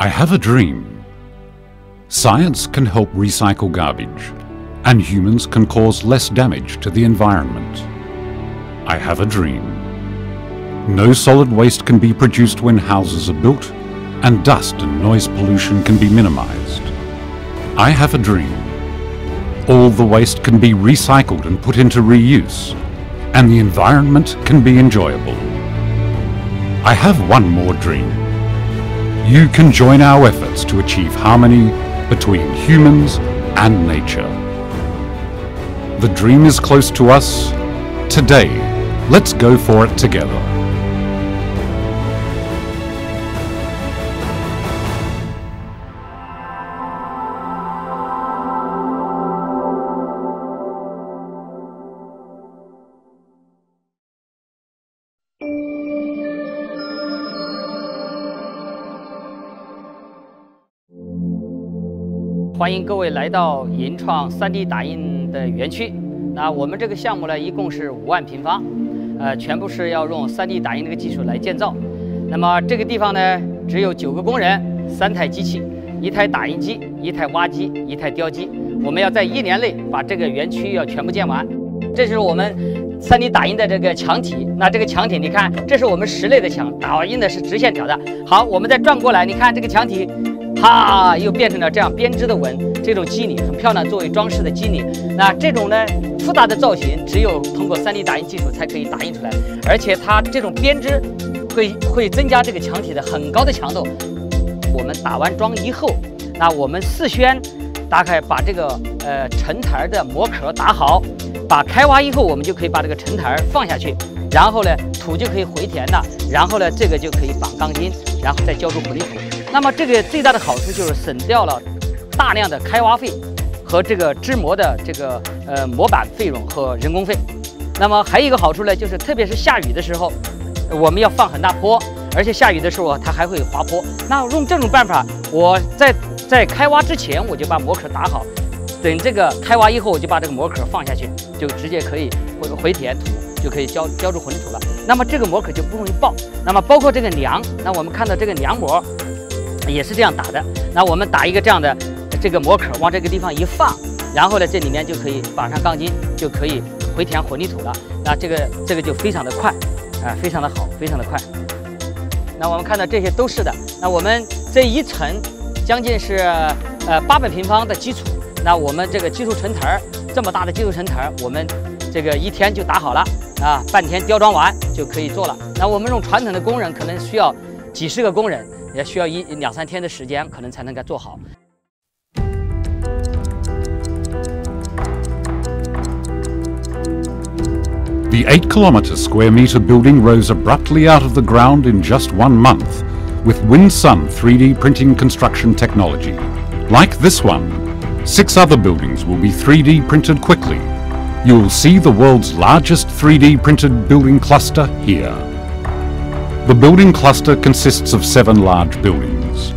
I have a dream. Science can help recycle garbage, and humans can cause less damage to the environment. I have a dream. No solid waste can be produced when houses are built, and dust and noise pollution can be minimized. I have a dream. All the waste can be recycled and put into reuse, and the environment can be enjoyable. I have one more dream. You can join our efforts to achieve harmony between humans and nature. The dream is close to us. Today, let's go for it together. “欢迎各位来到银创 3D 打印的园区。那我们这个项目呢，一共是五万平方，呃，全部是要用 3D 打印这个技术来建造。那么这个地方呢，只有九个工人，三台机器，一台打印机，一台挖机，一台雕机。我们要在一年内把这个园区要全部建完。这是我们 3D 打印的这个墙体。那这个墙体，你看，这是我们室内的墙，打印的是直线条的。好，我们再转过来，你看这个墙体。哈，又变成了这样编织的纹，这种肌理很漂亮，作为装饰的肌理。那这种呢复杂的造型，只有通过 3D 打印技术才可以打印出来。而且它这种编织会会增加这个墙体的很高的强度。我们打完桩以后，那我们事先大概把这个呃成台的模壳打好，把开挖以后，我们就可以把这个成台放下去，然后呢土就可以回填了，然后呢这个就可以绑钢筋，然后再浇筑混凝土。那么这个最大的好处就是省掉了大量的开挖费和这个支模的这个呃模板费用和人工费。那么还有一个好处呢，就是特别是下雨的时候，我们要放很大坡，而且下雨的时候它还会滑坡。那用这种办法，我在在开挖之前我就把模壳打好，等这个开挖以后我就把这个模壳放下去，就直接可以回回填土，就可以浇浇筑混凝土了。那么这个模壳就不容易爆。那么包括这个梁，那我们看到这个梁模。也是这样打的。那我们打一个这样的这个模壳，往这个地方一放，然后呢，这里面就可以绑上钢筋，就可以回填混凝土了。那这个这个就非常的快，啊，非常的好，非常的快。那我们看到这些都是的。那我们这一层将近是呃八百平方的基础。那我们这个基础成台这么大的基础成台，我们这个一天就打好了啊，半天雕装完就可以做了。那我们用传统的工人可能需要几十个工人。也需要一两三天的时间，可能才能给做好。The 8 kilometer square meter building rose abruptly out of the ground in just one month with WinSun 3D printing construction technology. Like this one, six other buildings will be 3D printed quickly. You will see the world's largest 3D printed building cluster here. The building cluster consists of seven large buildings.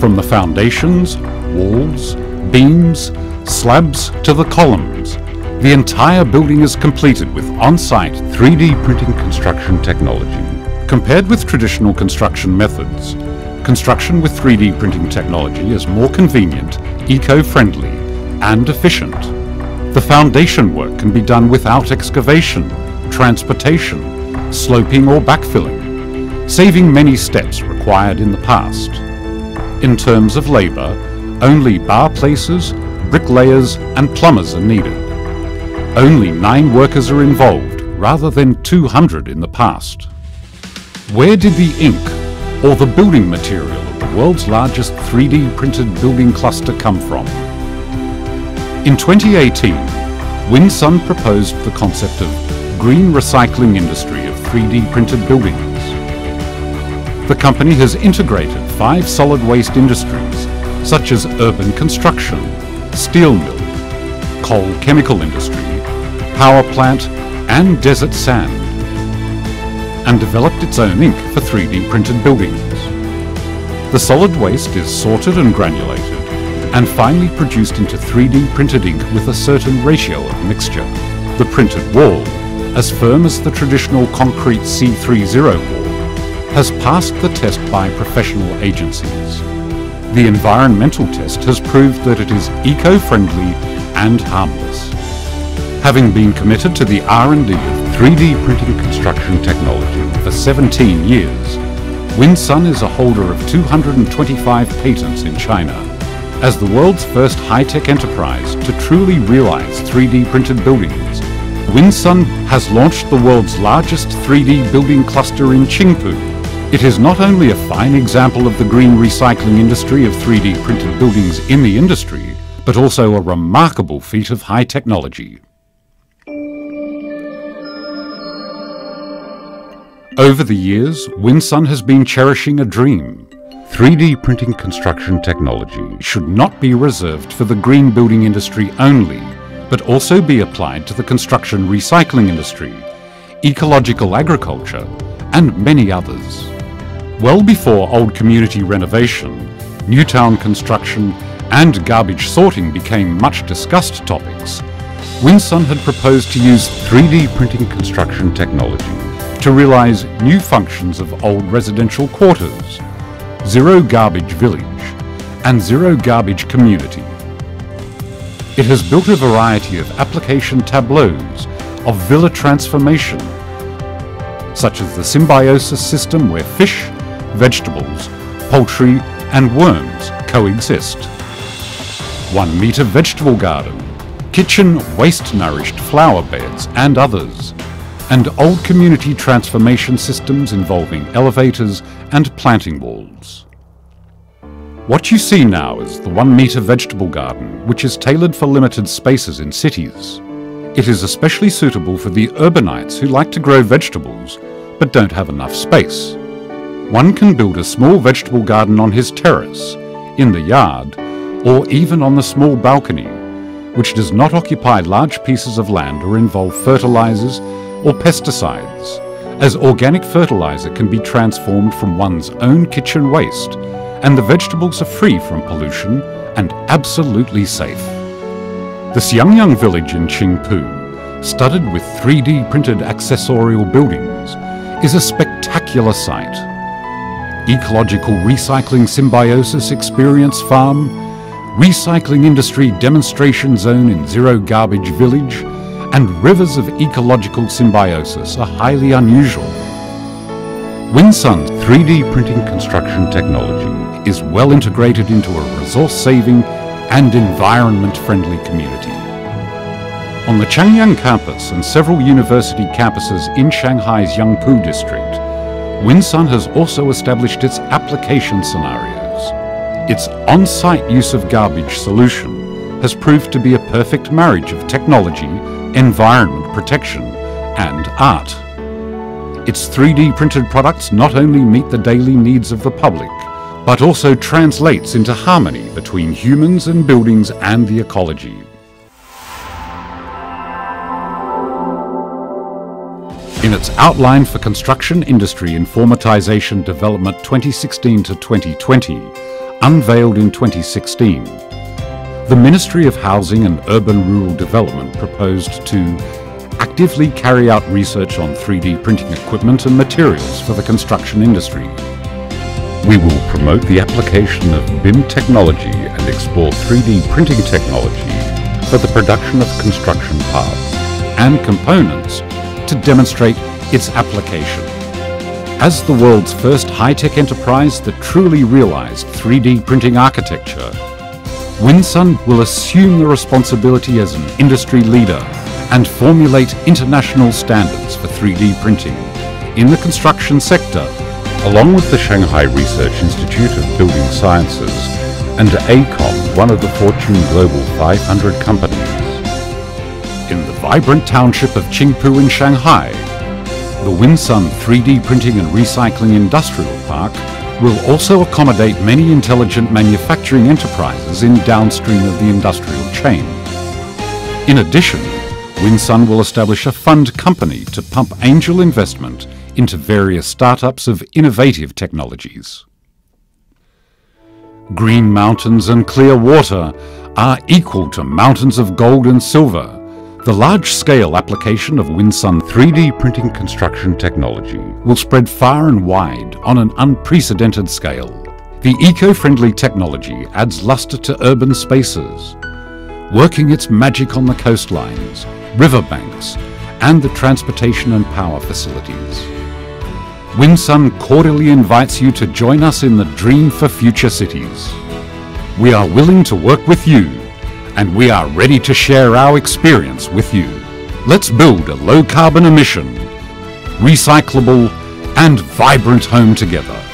From the foundations, walls, beams, slabs to the columns, the entire building is completed with on-site 3D printing construction technology. Compared with traditional construction methods, construction with 3D printing technology is more convenient, eco-friendly and efficient. The foundation work can be done without excavation, transportation, sloping or backfilling saving many steps required in the past. In terms of labour, only bar placers, bricklayers and plumbers are needed. Only nine workers are involved rather than 200 in the past. Where did the ink or the building material of the world's largest 3D printed building cluster come from? In 2018, WinSun proposed the concept of green recycling industry of 3D printed buildings. The company has integrated five solid waste industries, such as urban construction, steel mill, coal chemical industry, power plant and desert sand, and developed its own ink for 3D printed buildings. The solid waste is sorted and granulated, and finally produced into 3D printed ink with a certain ratio of mixture. The printed wall, as firm as the traditional concrete C30 wall, has passed the test by professional agencies. The environmental test has proved that it is eco-friendly and harmless. Having been committed to the R&D of 3D printing construction technology for 17 years, WinSun is a holder of 225 patents in China. As the world's first high-tech enterprise to truly realize 3D printed buildings, WinSun has launched the world's largest 3D building cluster in Qingpu. It is not only a fine example of the green recycling industry of 3D printed buildings in the industry, but also a remarkable feat of high technology. Over the years, WinSun has been cherishing a dream. 3D printing construction technology should not be reserved for the green building industry only, but also be applied to the construction recycling industry, ecological agriculture, and many others. Well before old community renovation, new town construction, and garbage sorting became much discussed topics, WinSun had proposed to use 3D printing construction technology to realize new functions of old residential quarters, zero garbage village, and zero garbage community. It has built a variety of application tableaus of villa transformation, such as the symbiosis system where fish, vegetables, poultry, and worms coexist. One meter vegetable garden, kitchen waste nourished flower beds, and others and old community transformation systems involving elevators and planting walls. What you see now is the one metre vegetable garden, which is tailored for limited spaces in cities. It is especially suitable for the urbanites who like to grow vegetables but don't have enough space. One can build a small vegetable garden on his terrace, in the yard, or even on the small balcony, which does not occupy large pieces of land or involve fertilizers or pesticides, as organic fertilizer can be transformed from one's own kitchen waste, and the vegetables are free from pollution and absolutely safe. The Xiangyang village in Qingpu, studded with 3D printed accessorial buildings, is a spectacular sight. Ecological Recycling Symbiosis Experience Farm, Recycling Industry Demonstration Zone in Zero Garbage Village, and rivers of ecological symbiosis are highly unusual. WinSun's 3D printing construction technology is well integrated into a resource-saving and environment-friendly community. On the Changyang campus and several university campuses in Shanghai's Yangpu district, WinSun has also established its application scenarios. Its on-site use of garbage solution has proved to be a perfect marriage of technology environment protection, and art. Its 3D printed products not only meet the daily needs of the public, but also translates into harmony between humans and buildings and the ecology. In its outline for construction industry informatization development 2016 to 2020, unveiled in 2016, the Ministry of Housing and Urban Rural Development proposed to actively carry out research on 3D printing equipment and materials for the construction industry. We will promote the application of BIM technology and explore 3D printing technology for the production of construction parts and components to demonstrate its application. As the world's first high-tech enterprise that truly realized 3D printing architecture, WinSun will assume the responsibility as an industry leader and formulate international standards for 3D printing in the construction sector, along with the Shanghai Research Institute of Building Sciences and AECOM, one of the Fortune Global 500 companies. Vibrant township of Qingpu in Shanghai, the WinSun 3D Printing and Recycling Industrial Park will also accommodate many intelligent manufacturing enterprises in downstream of the industrial chain. In addition, WinSun will establish a fund company to pump angel investment into various startups of innovative technologies. Green mountains and clear water are equal to mountains of gold and silver the large-scale application of WinSun 3D printing construction technology will spread far and wide on an unprecedented scale. The eco-friendly technology adds luster to urban spaces, working its magic on the coastlines, riverbanks, and the transportation and power facilities. WinSun cordially invites you to join us in the dream for future cities. We are willing to work with you, and we are ready to share our experience with you. Let's build a low carbon emission, recyclable, and vibrant home together.